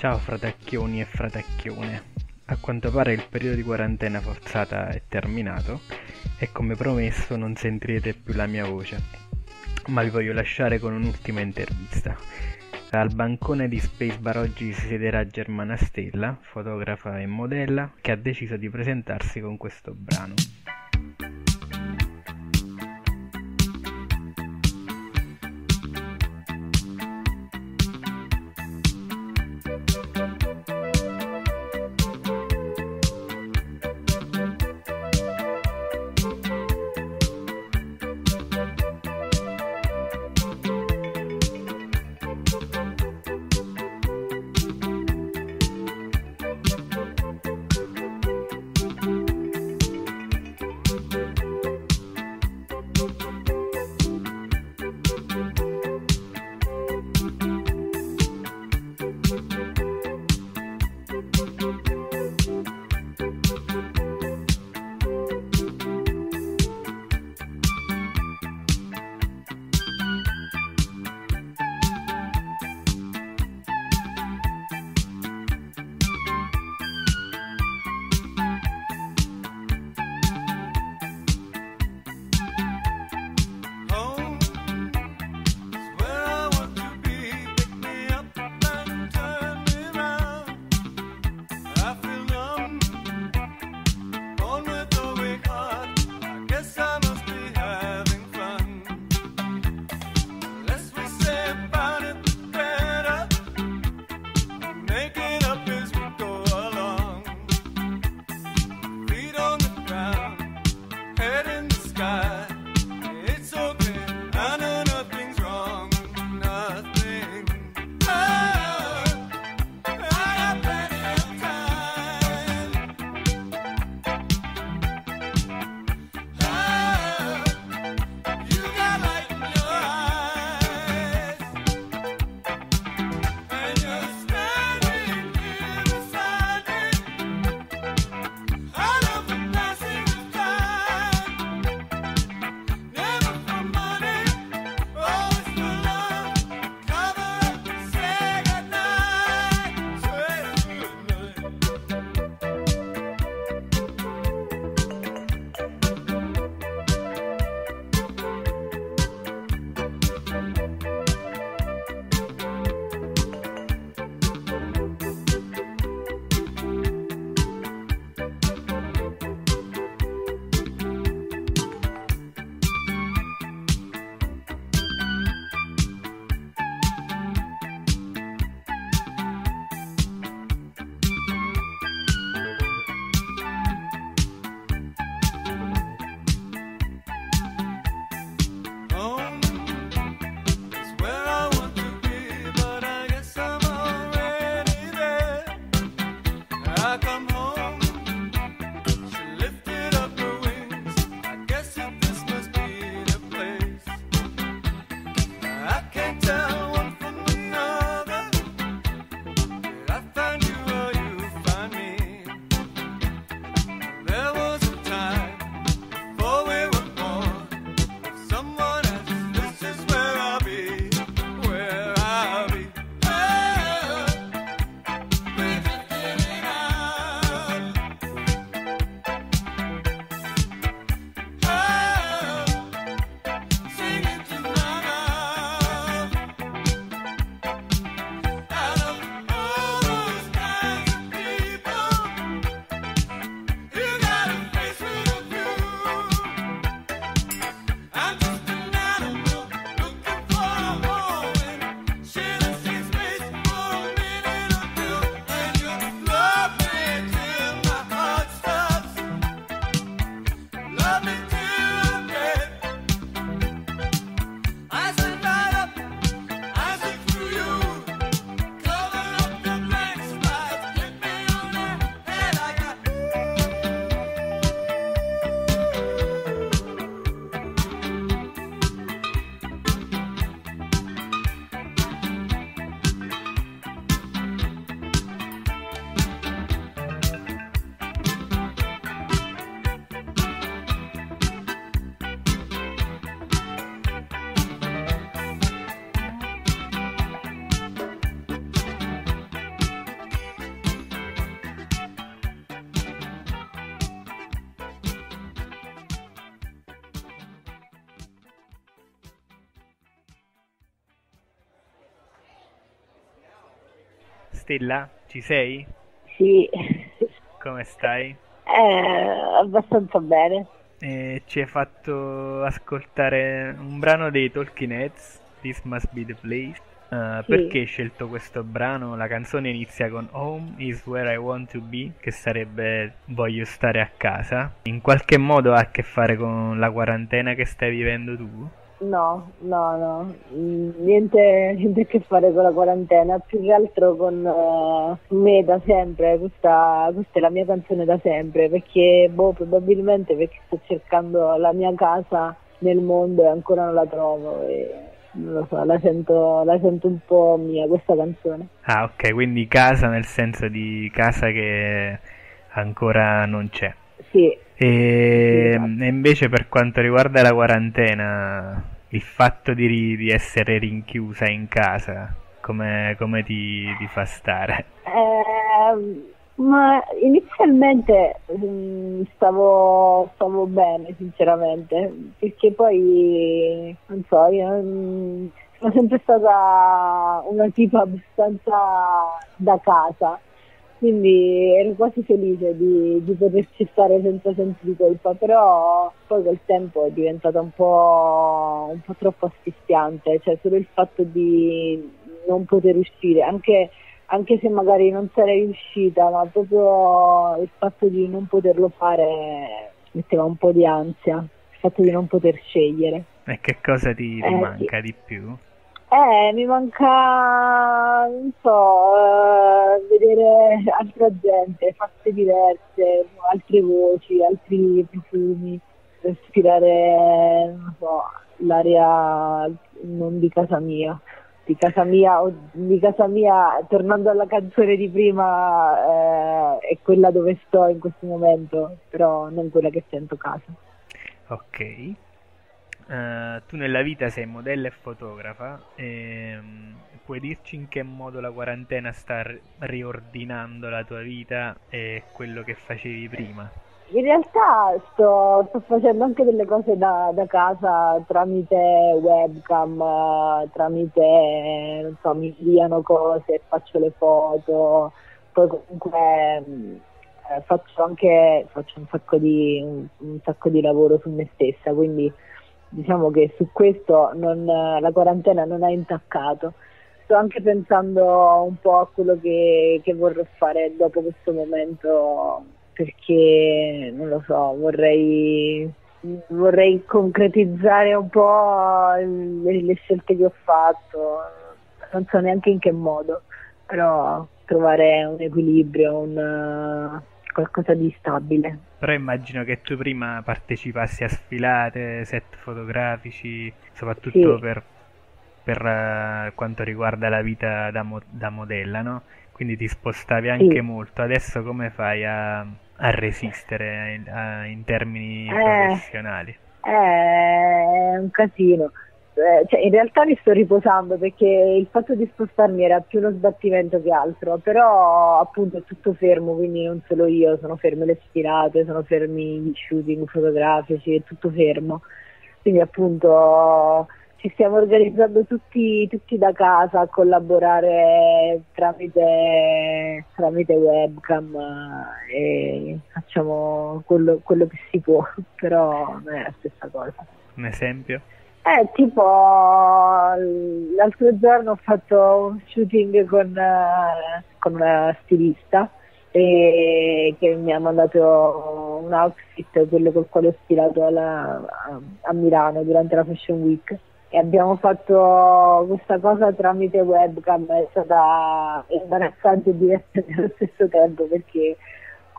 Ciao fratacchioni e fratacchione. A quanto pare il periodo di quarantena forzata è terminato e come promesso non sentirete più la mia voce. Ma vi voglio lasciare con un'ultima intervista. Al bancone di Space Bar oggi si siederà Germana Stella, fotografa e modella, che ha deciso di presentarsi con questo brano. Stella, ci sei? Sì. Come stai? Eh, abbastanza bene. E ci hai fatto ascoltare un brano dei Talking Heads, This Must Be the Place. Uh, Sì. Perché hai scelto questo brano? La canzone inizia con Home is where I want to be, che sarebbe voglio stare a casa. In qualche modo ha a che fare con la quarantena che stai vivendo tu? No, no, no, Mm, niente, niente a che fare con la quarantena, più che altro con eh, me da sempre, questa, questa è la mia canzone da sempre, perché boh, probabilmente perché sto cercando la mia casa nel mondo e ancora non la trovo e non lo so, la sento, la sento un po' mia questa canzone. Ah, ok, quindi casa nel senso di casa che ancora non c'è. Sì, E, esatto. e invece per quanto riguarda la quarantena, il fatto di, di essere rinchiusa in casa, come, come ti, ti fa stare? Ehm, ma inizialmente mm, stavo, stavo bene, sinceramente, perché poi, non so, io mm, sono sempre stata una tipa abbastanza da casa, quindi ero quasi felice di, di poterci stare senza senso di colpa, però poi col tempo è diventata un po', un po' troppo asfissiante, cioè solo il fatto di non poter uscire, anche anche se magari non sarei riuscita, ma proprio il fatto di non poterlo fare metteva un po' di ansia, il fatto di non poter scegliere. E che cosa ti, ti Eh, manca di più? Eh, mi manca, non so, eh, vedere altra gente, facce diverse, altre voci, altri profumi, respirare, non so, l'aria non di casa mia. Di casa mia, o di casa mia, tornando alla canzone di prima, eh, è quella dove sto in questo momento, però non quella che sento casa. Ok. Eh, tu nella vita sei modella e fotografa, ehm, puoi dirci in che modo la quarantena sta ri- riordinando la tua vita e quello che facevi prima? In realtà sto, sto facendo anche delle cose da, da casa tramite webcam, tramite, non so, mi inviano cose, faccio le foto, poi comunque eh, faccio anche faccio un sacco, di, un, un sacco di lavoro su me stessa, quindi diciamo che su questo non, la quarantena non ha intaccato. Sto anche pensando un po' a quello che, che vorrò fare dopo questo momento perché non lo so, vorrei, vorrei concretizzare un po' le, le scelte che ho fatto, non so neanche in che modo, però trovare un equilibrio, un, eh, qualcosa di stabile. Però immagino che tu prima partecipassi a sfilate, set fotografici, soprattutto Sì. per, per, eh, quanto riguarda la vita da, mo- da modella, no? Quindi ti spostavi anche Sì. molto. Adesso come fai a, a resistere in, a- in termini Eh. professionali? È un casino. Eh, cioè, in realtà mi sto riposando perché il fatto di spostarmi era più uno sbattimento che altro, però appunto è tutto fermo, quindi non solo io, sono ferme le sfilate, sono fermi gli shooting fotografici, è tutto fermo. Quindi appunto ci stiamo organizzando tutti, tutti da casa a collaborare tramite, tramite webcam eh, e facciamo quello, quello che si può, però non è la stessa cosa. Un esempio? Eh, tipo l'altro giorno ho fatto un shooting con, eh, con una stilista e che mi ha mandato un outfit, quello col quale ho stilato alla- a, Milano durante la Fashion Week. E abbiamo fatto questa cosa tramite webcam, è stata imbarazzante e divertente allo stesso tempo perché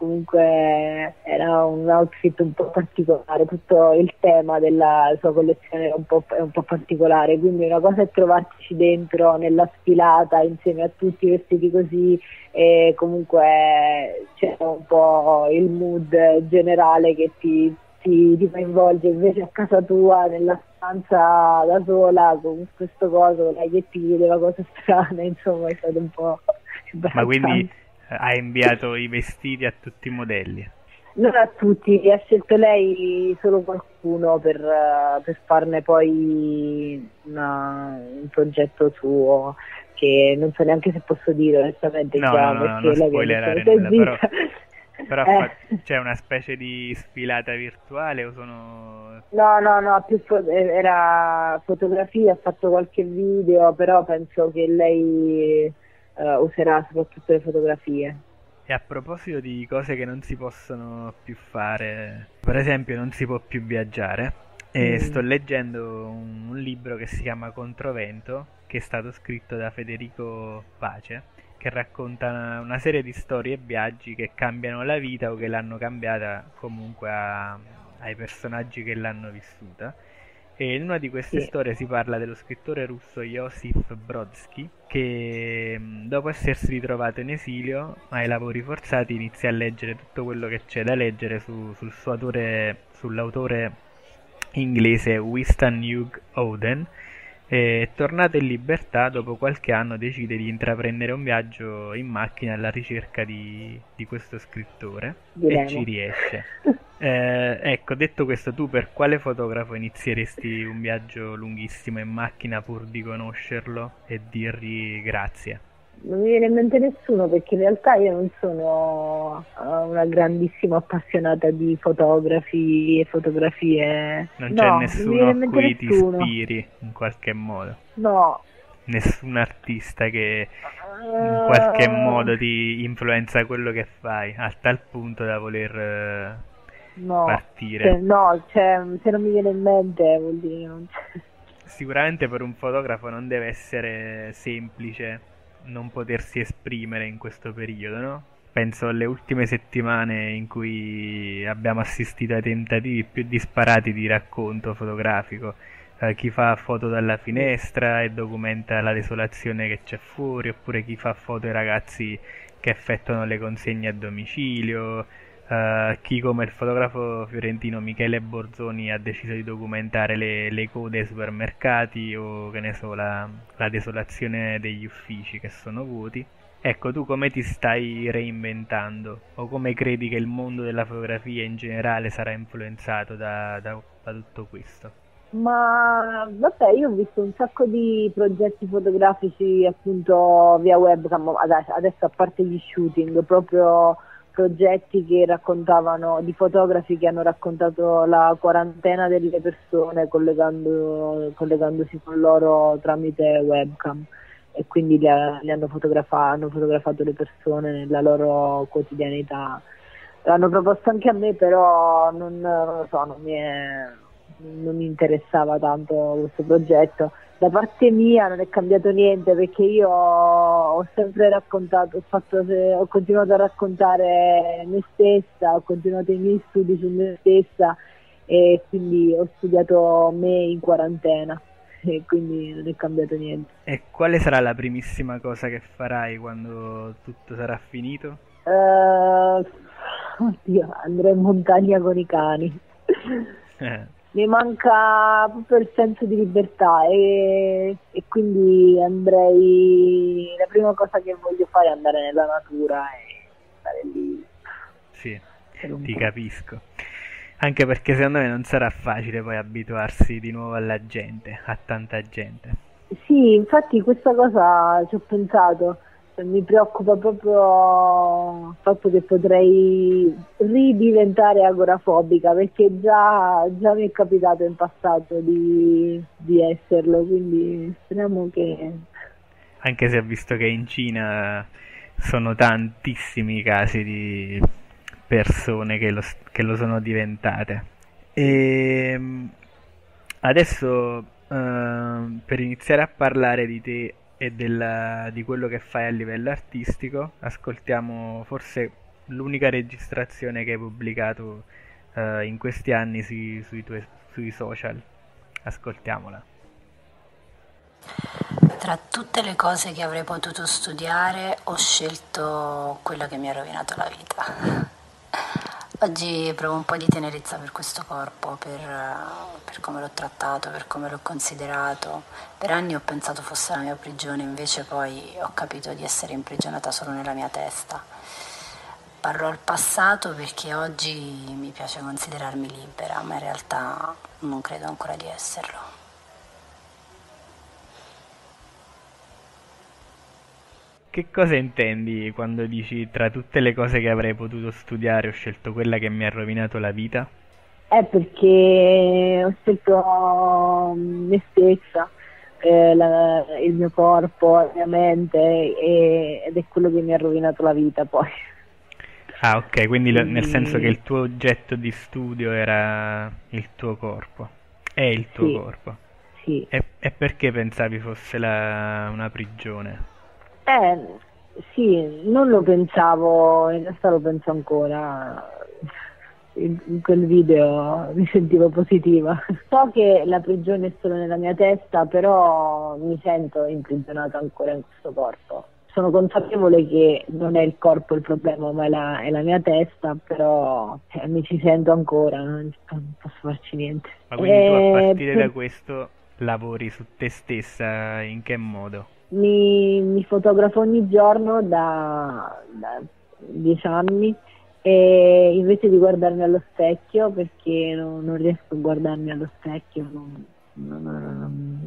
comunque era un outfit un po' particolare, tutto il tema della sua collezione è un po', è un po' particolare, quindi una cosa è trovarci dentro nella sfilata insieme a tutti vestiti così e comunque c'è un po' il mood generale che ti, ti, ti coinvolge invece a casa tua nella stanza da sola con questo coso, lei che ti chiedeva cose strane, insomma è stato un po' Ma quindi eh, hai inviato i vestiti a tutti i modelli? Non a tutti, ha scelto lei solo qualcuno per, eh, per farne poi una- un progetto suo che non so neanche se posso dire onestamente no, già no, no, perché non lei spoilerare nulla, però, però Eh. fa- c'è una specie di sfilata virtuale o sono... No, no, no, più fo- era fotografia, ha fatto qualche video, però penso che lei eh, userà soprattutto le fotografie. E a proposito di cose che non si possono più fare, per esempio non si può più viaggiare, e Mm. sto leggendo un, un libro che si chiama Controvento, che è stato scritto da Federico Pace, che racconta una, serie di storie e viaggi che cambiano la vita o che l'hanno cambiata comunque a- ai personaggi che l'hanno vissuta. E in una di queste Sì. storie si parla dello scrittore russo Josif Brodsky che mh, dopo essersi ritrovato in esilio ai lavori forzati inizia a leggere tutto quello che c'è da leggere su- sul suo autore, sull'autore inglese Winston Hugh Oden e tornato in libertà dopo qualche anno decide di intraprendere un viaggio in macchina alla ricerca di, di questo scrittore Diremo. e ci riesce. Eh, ecco, detto questo, tu per quale fotografo inizieresti un viaggio lunghissimo in macchina pur di conoscerlo e dirgli grazie? Non mi viene in mente nessuno perché in realtà io non sono eh, una grandissima appassionata di fotografi e fotografie. Non No, c'è non mi nessuno viene a cui ti nessuno. ispiri in qualche modo, No. nessun artista che in qualche Eh, modo ti influenza quello che fai, a tal punto da voler eh, no. partire. Cioè, no, cioè, se non mi viene in mente vuol dire che non c'è. Sicuramente per un fotografo non deve essere semplice non potersi esprimere in questo periodo, no? Penso alle ultime settimane in cui abbiamo assistito ai tentativi più disparati di racconto fotografico. Eh, chi fa foto dalla finestra e documenta la desolazione che c'è fuori, oppure chi fa foto ai ragazzi che effettuano le consegne a domicilio, eh, chi come il fotografo fiorentino Michele Borzoni ha deciso di documentare le, le code ai supermercati o che ne so, la, la desolazione degli uffici che sono vuoti. Ecco, tu come ti stai reinventando o come credi che il mondo della fotografia in generale sarà influenzato da, da- da tutto questo? Ma vabbè, io ho visto un sacco di progetti fotografici appunto via webcam, adesso, adesso a parte gli shooting, proprio progetti che raccontavano, di fotografi che hanno raccontato la quarantena delle persone collegando- collegandosi con loro tramite webcam e quindi li, li hanno, fotografa- hanno fotografato le persone nella loro quotidianità. L'hanno proposto anche a me, però non, non lo so, non mi, è- non mi interessava tanto questo progetto. Da parte mia non è cambiato niente perché io ho sempre raccontato, ho, fatto, ho continuato a raccontare me stessa, ho continuato i miei studi su me stessa e quindi ho studiato me in quarantena e quindi non è cambiato niente. E quale sarà la primissima cosa che farai quando tutto sarà finito? Eh, oddio, andrò in montagna con i cani. Eh, Mi manca proprio il senso di libertà e, e quindi andrei. La prima cosa che voglio fare è andare nella natura e stare lì. sì, ti po'. capisco. Anche perché secondo me non sarà facile poi abituarsi di nuovo alla gente, a tanta gente. Sì, infatti questa cosa ci ho pensato, mi preoccupa proprio il fatto che potrei ridiventare agorafobica perché già, già mi è capitato in passato di, di esserlo, quindi speriamo che... Anche se ho visto che in Cina sono tantissimi i casi di persone che lo, che lo sono diventate. E adesso ehm, per iniziare a parlare di te e della- di quello che fai a livello artistico, ascoltiamo forse l'unica registrazione che hai pubblicato eh, in questi anni sui, sui tuoi, sui social. Ascoltiamola. Tra tutte le cose che avrei potuto studiare, ho scelto quella che mi ha rovinato la vita. Oggi provo un po' di tenerezza per questo corpo, per, eh, per come l'ho trattato, per come l'ho considerato. Per anni ho pensato fosse la mia prigione, invece poi ho capito di essere imprigionata solo nella mia testa. Parlo al passato perché oggi mi piace considerarmi libera, ma in realtà non credo ancora di esserlo. Che cosa intendi quando dici tra tutte le cose che avrei potuto studiare ho scelto quella che mi ha rovinato la vita? È perché ho scelto me stessa, eh, la, il mio corpo, la mia mente e, ed è quello che mi ha rovinato la vita poi. Ah ok, quindi lo, nel senso che il tuo oggetto di studio era il tuo corpo, è il tuo sì, corpo. Sì. E, e perché pensavi fosse la, una prigione? Eh, sì, non lo pensavo, in realtà lo penso ancora. In, in quel video mi sentivo positiva. So che la prigione è solo nella mia testa, però mi sento imprigionata ancora in questo corpo. Sono consapevole che non è il corpo il problema, ma è la, è la mia testa, però eh, mi ci sento ancora, non, posso farci niente. Ma quindi tu a Eh, partire per- da questo lavori su te stessa in che modo? Mi, mi fotografo ogni giorno da, da dieci anni e invece di guardarmi allo specchio, perché non, non riesco a guardarmi allo specchio, non, non-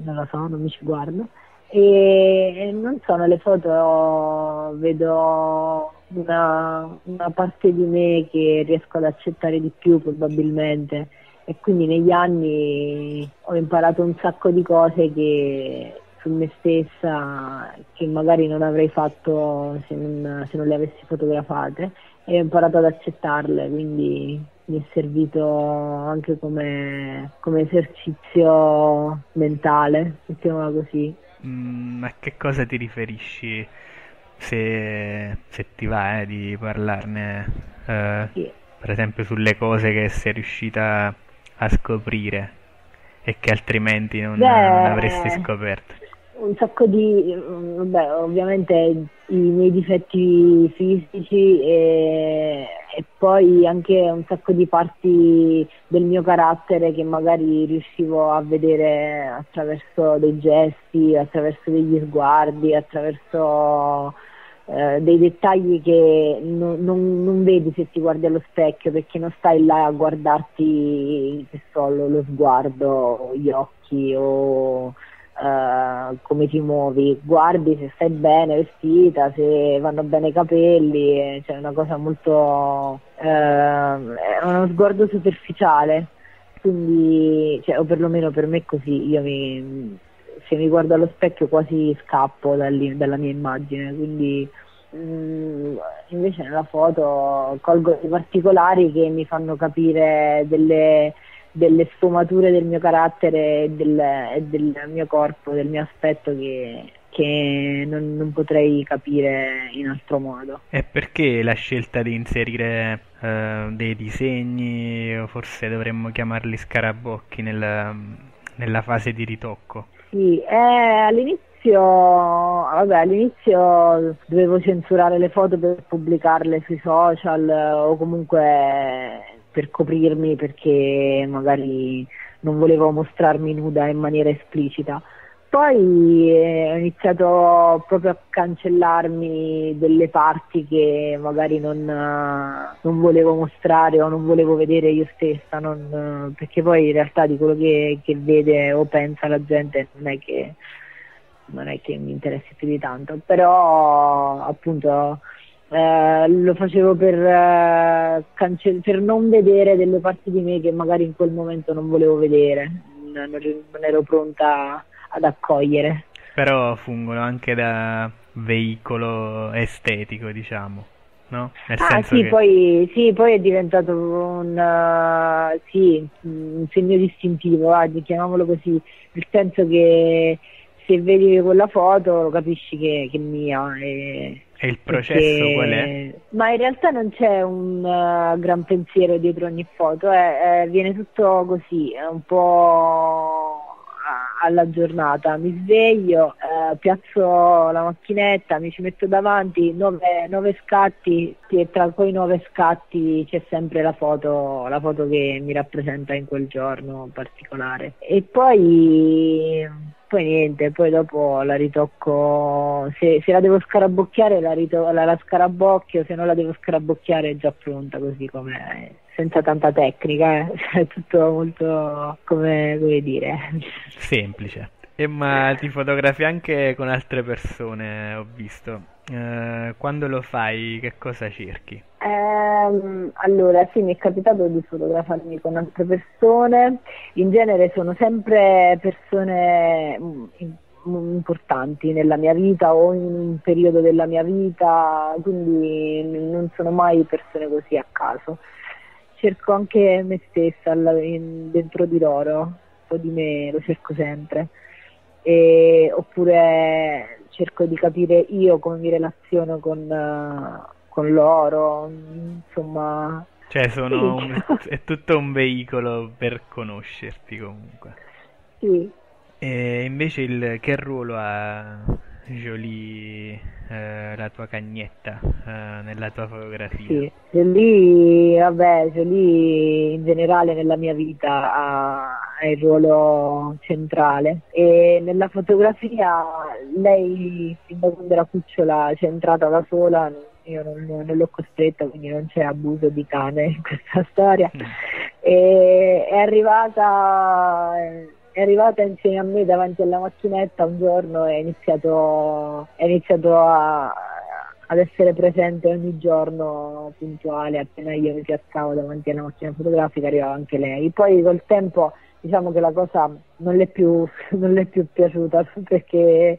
non- lo so, non mi ci guardo. E, e non so, nelle foto vedo una, una parte di me che riesco ad accettare di più probabilmente e quindi negli anni ho imparato un sacco di cose che su me stessa che magari non avrei fatto se non, se non le avessi fotografate e ho imparato ad accettarle, quindi mi è servito anche come, come esercizio mentale, mettiamola così. Mm, a che cosa ti riferisci se, se ti va eh, di parlarne? eh, Sì. per esempio sulle cose che sei riuscita a scoprire e che altrimenti non, Beh, non avresti scoperto. Un sacco di, mm, vabbè, ovviamente i miei difetti fisici e, e poi anche un sacco di parti del mio carattere che magari riuscivo a vedere attraverso dei gesti, attraverso degli sguardi, attraverso eh, dei dettagli che non, non- non vedi se ti guardi allo specchio perché non stai là a guardarti che so, lo, lo sguardo, gli occhi o eh, come ti muovi, guardi se stai bene vestita, se vanno bene i capelli, cioè una cosa molto, eh, è uno sguardo superficiale, quindi, cioè, o perlomeno per me è così, io mi, se mi guardo allo specchio quasi scappo dalli- dalla mia immagine, quindi mm, invece nella foto colgo dei particolari che mi fanno capire delle, delle sfumature del mio carattere e del, del mio corpo, del mio aspetto che, che non, non potrei capire in altro modo. E perché la scelta di inserire eh, dei disegni, o forse dovremmo chiamarli scarabocchi, nella, nella fase di ritocco? Sì, eh, all'inizio, vabbè, all'inizio dovevo censurare le foto per pubblicarle sui social o comunque per coprirmi perché magari non volevo mostrarmi nuda in maniera esplicita. Poi eh, ho iniziato proprio a cancellarmi delle parti che magari non, eh, non volevo mostrare o non volevo vedere io stessa, non, eh, perché poi in realtà di quello che, che vede o pensa la gente non è che non è che mi interessi più di tanto, però appunto eh, lo facevo per, eh, cance- per non vedere delle parti di me che magari in quel momento non volevo vedere, non, non ero pronta ad accogliere. Però fungono anche da veicolo estetico, diciamo, no? Ah sì, che... poi, sì, poi è diventato un, eh, sì, un segno distintivo, ah, chiamiamolo così, nel senso che se vedi quella foto lo capisci che, che è mia. E, E il processo perché- qual è? Ma in realtà non c'è un eh, gran pensiero dietro ogni foto, eh, eh, viene tutto così, un po' alla giornata. Mi sveglio, eh, piazzo la macchinetta, mi ci metto davanti, nove scatti e tra quei nove scatti c'è sempre la foto, la foto che mi rappresenta in quel giorno particolare. E poi, poi niente, poi dopo la ritocco, se, se la devo scarabocchiare la, rito- la, la scarabocchio, se non la devo scarabocchiare è già pronta così com'è senza tanta tecnica, eh. È tutto molto come, come dire. Semplice. E ma ti fotografi anche con altre persone, ho visto. Eh, quando lo fai, che cosa cerchi? Ehm, allora, sì, mi è capitato di fotografarmi con altre persone. In genere sono sempre persone mm, mm, importanti nella mia vita o in un periodo della mia vita, quindi non sono mai persone così a caso. Cerco anche me stessa dentro di loro, un po' di me lo cerco sempre. E, oppure cerco di capire io come mi relaziono con, uh, con loro, insomma. Cioè, sono sì. un, è tutto un veicolo per conoscerti comunque. Sì. E invece il, che ruolo ha Jolie, eh, la tua cagnetta, eh, nella tua fotografia? Sì, Jolie, vabbè, Jolie in generale nella mia vita ha, ha il ruolo centrale e nella fotografia lei fin da quando era cucciola c'è entrata da sola, io non, non, l'ho costretta, quindi non c'è abuso di cane in questa storia. Mm. E, è arrivata è arrivata insieme a me davanti alla macchinetta un giorno e ha iniziato, è iniziato a, ad essere presente ogni giorno puntuale, appena io mi piazzavo davanti alla macchina fotografica arrivava anche lei. Poi col tempo diciamo che la cosa non le è più, non le è più piaciuta perché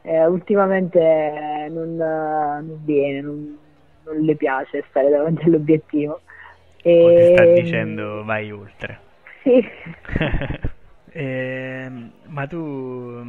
eh, ultimamente non, non viene, non, non, le piace stare davanti all'obiettivo. E... O ti sta dicendo vai oltre. Sì. Eh, ma tu,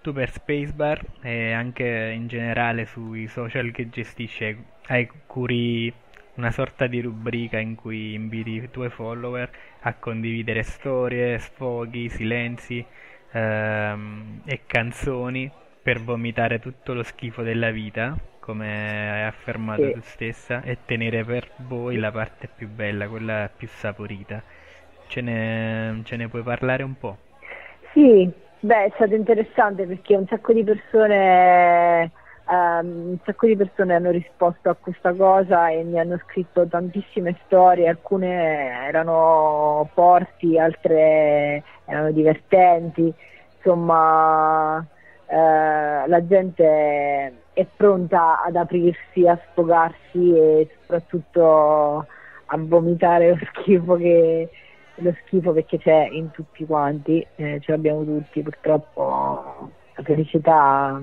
tu, per Spacebar e anche in generale sui social che gestisci hai curi una sorta di rubrica in cui inviti i tuoi follower a condividere storie, sfoghi, silenzi ehm, e canzoni per vomitare tutto lo schifo della vita, come hai affermato sì. tu stessa, e tenere per voi la parte più bella, quella più saporita. Ce ne, ce ne puoi parlare un po'? Sì, beh, è stato interessante perché un sacco di persone Um, un sacco di persone hanno risposto a questa cosa e mi hanno scritto tantissime storie, alcune erano forti, altre erano divertenti, insomma eh, la gente è pronta ad aprirsi, a sfogarsi e soprattutto a vomitare lo schifo che, lo schifo perché c'è in tutti quanti, eh, ce l'abbiamo tutti, purtroppo la felicità,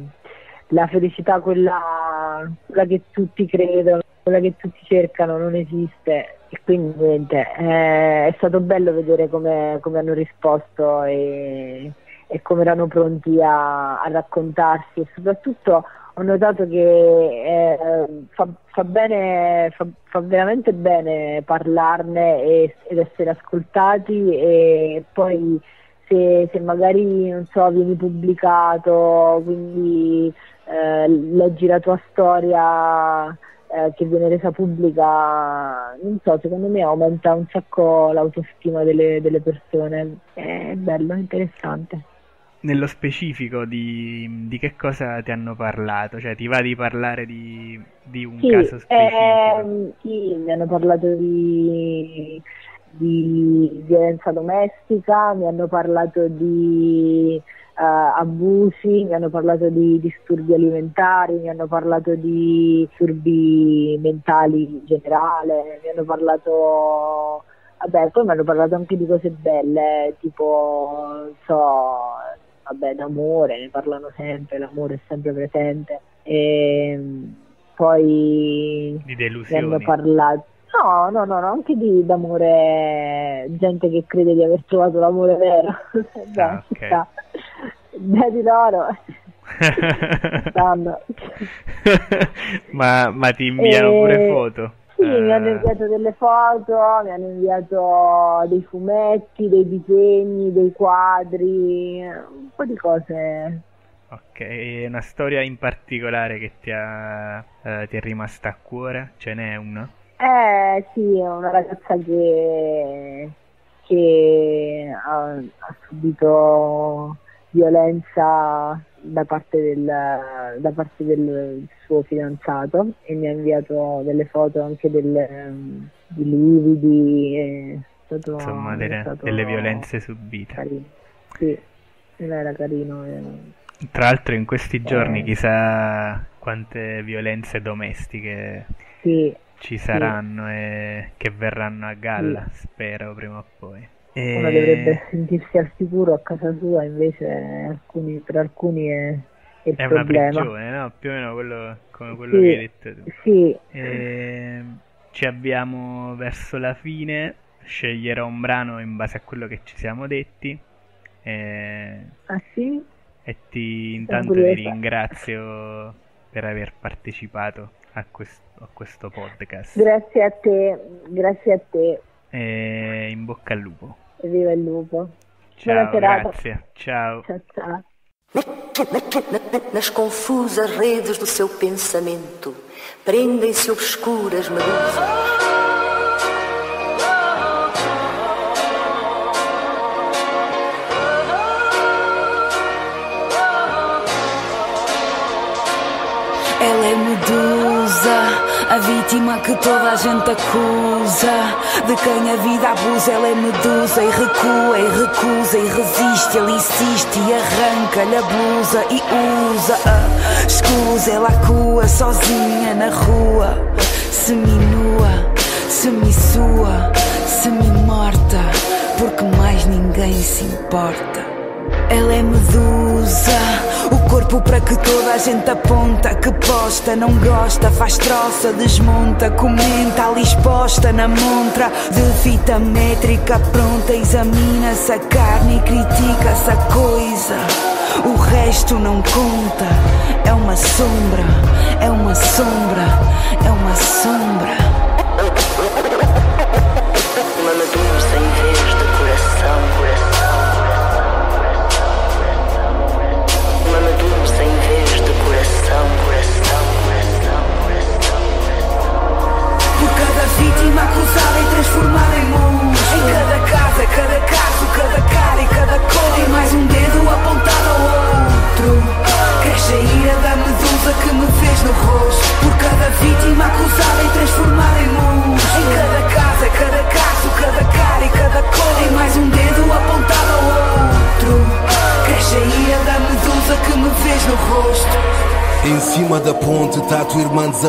la felicità quella, quella che tutti credono, quella che tutti cercano non esiste. E quindi niente, eh, è stato bello vedere come, come hanno risposto e, e, come erano pronti a, a raccontarsi. E soprattutto ho notato che eh, fa, fa, bene, fa, fa, veramente bene parlarne e, ed essere ascoltati e poi se, se, magari so vieni pubblicato quindi eh, leggi la tua storia eh, che viene resa pubblica non so secondo me aumenta un sacco l'autostima delle, delle persone. È bello, interessante nello specifico di, di, che cosa ti hanno parlato? Cioè, ti va di parlare di, di un sì, caso specifico? Eh, sì, mi hanno parlato di, di, violenza domestica, mi hanno parlato di uh, abusi, mi hanno parlato di disturbi alimentari, mi hanno parlato di disturbi mentali in generale, mi hanno parlato Vabbè, poi mi hanno parlato anche di cose belle, tipo, non so, vabbè, d'amore, ne parlano sempre, l'amore è sempre presente. E ehm, poi di delusioni. hanno parlato No, no, no, no, anche di d'amore, gente che crede di aver trovato l'amore vero. ah, okay. Beh, di loro. ma, ma, ti inviano e... pure foto? Sì, eh... mi hanno inviato delle foto, mi hanno inviato dei fumetti, dei disegni, dei quadri, un po' di cose. Ok, una storia in particolare che ti, ha, eh, ti è rimasta a cuore? Ce n'è una? Eh sì, è una ragazza che, che ha, ha subito violenza da parte, del, da parte del suo fidanzato e mi ha inviato delle foto anche del, di lividi. Stato, Insomma, delle, delle, violenze subite. Sì. era carino. E... Tra l'altro in questi giorni eh. chissà quante violenze domestiche sì, ci saranno sì. e che verranno a galla, sì. spero prima o poi. E... Uno dovrebbe sentirsi al sicuro a casa sua, invece alcuni, per alcuni è, è è una prigione, no? Più o meno quello, come quello che hai detto tu. Sì. E... Ci abbiamo verso la fine, sceglierò un brano in base a quello che ci siamo detti. E... Ah sì? E ti intanto ti ringrazio per aver partecipato a questo, a questo podcast. Grazie a te, grazie a te. E in bocca al lupo. Viva il lupo. Ciao, grazie. Ciao. Ciao, ciao. Nas confusas redes do seu pensamento prendem-se obscuras medusas. Ela é medusa, a vítima que toda a gente acusa. De quem a vida abusa, ela é medusa e recua e recusa e resiste. Ele insiste e arranca-lhe a blusa e usa a escusa. Ela acua sozinha na rua, seminua, semissua, semi-morta, porque mais ninguém se importa. Ela é medusa, o corpo para que toda a gente aponta. Que posta, não gosta, faz troça, desmonta, comenta, ali exposta na montra de fita métrica pronta. Examina-se a carne e critica-se a coisa. O resto não conta, é uma sombra, é uma sombra, é uma sombra.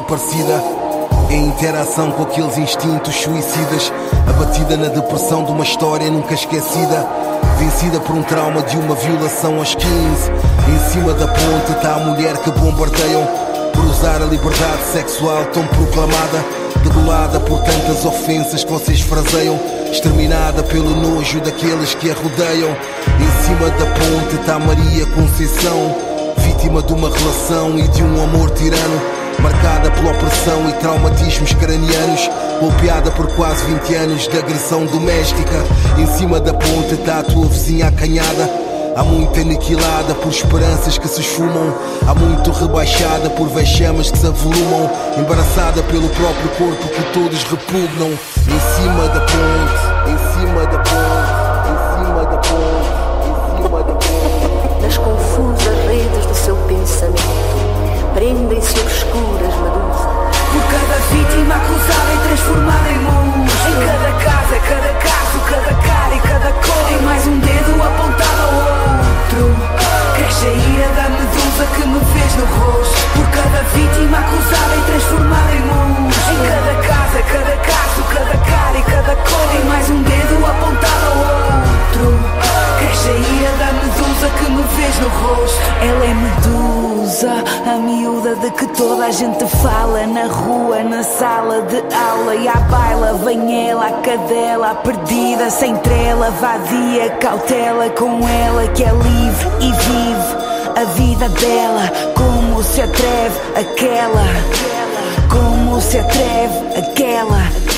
Irmã desaparecida. Em interação com aqueles instintos suicidas. Abatida na depressão de uma história nunca esquecida. Vencida por um trauma de uma violação aos 15. Em cima da ponte está a mulher que bombardeiam. Por usar a liberdade sexual tão proclamada. Degolada por tantas ofensas que vocês fraseiam. Exterminada pelo nojo daqueles que a rodeiam. Em cima da ponte está Maria Conceição. Vítima de uma relação e de um amor tirano Marcada pela opressão e traumatismos cranianos. Golpeada por quase 20 anos de agressão doméstica. Em cima da ponte está a tua vizinha acanhada. Há muito aniquilada por esperanças que se esfumam. Há muito rebaixada por vexames que se avolumam. Embaraçada pelo próprio corpo que todos repugnam. Em cima da ponte, em cima da ponte Em cima da ponte, em cima da ponte. Nas confusas redes do seu pensamento prendem-se obscuras medusas. Por cada vítima acusada e transformada em monstro. Em cada casa, cada caso, cada cara e cada cor. E mais um dedo apontado ao outro. Cresce a ira da medusa que me fez no rosto. Por cada vítima acusada e transformada em monstro. Em cada casa, cada caso, cada cara e cada cor. E mais um dedo de que toda a gente fala Na rua, na sala de aula e à baila. Vem ela, a cadela, a perdida, sem trela Vadia, cautela com ela que é livre e vive A vida dela, como se atreve aquela? Como se atreve aquela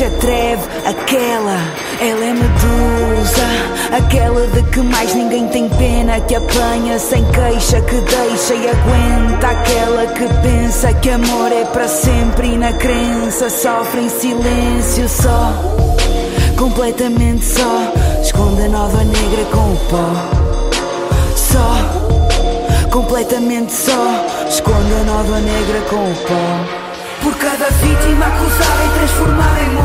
se atreve aquela? Ela é medusa, aquela de que mais ninguém tem pena, que apanha sem queixa, que deixa e aguenta. Aquela que pensa que amor é para sempre e na crença sofre em silêncio só, completamente só. Esconde a nova negra com o pó, só, completamente só. Esconde a nova negra com o pó. Por cada vítima acusada e transformada em